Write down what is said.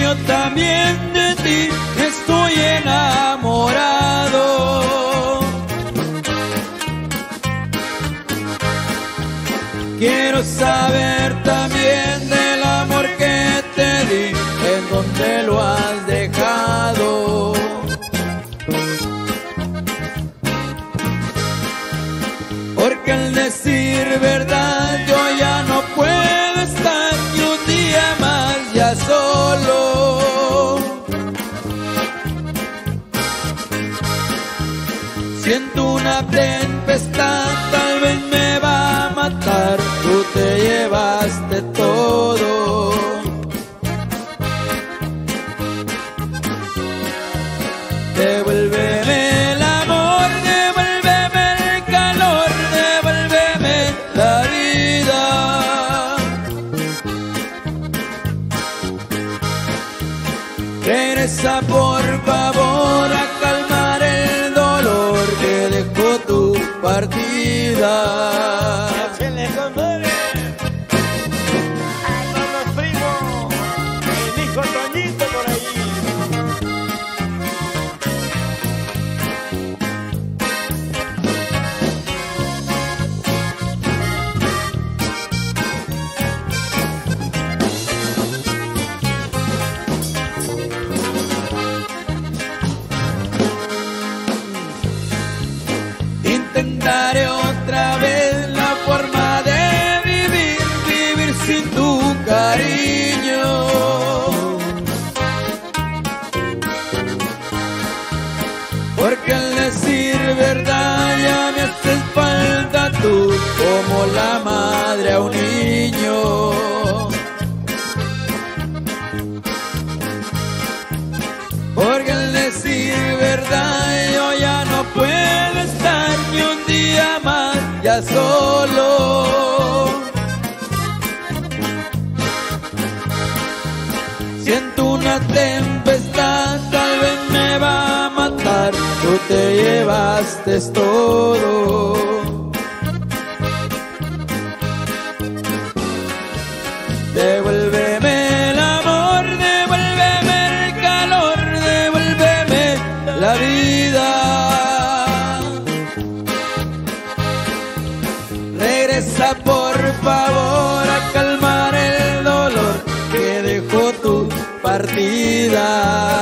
yo también de ti estoy enamorado. Quiero saber también del amor que te di, en dónde lo has dejado. Porque al decir verdad Siento una tempestad, tal vez me va a matar, tú te llevaste todo. Por favor a calmar el dolor que dejó tu partida. Intentaré otra vez la forma de vivir, vivir sin tu cariño. Porque al decir verdad solo. Siento una tempestad, tal vez me va a matar, tú te llevaste todo. Favor a calmar el dolor que dejó tu partida.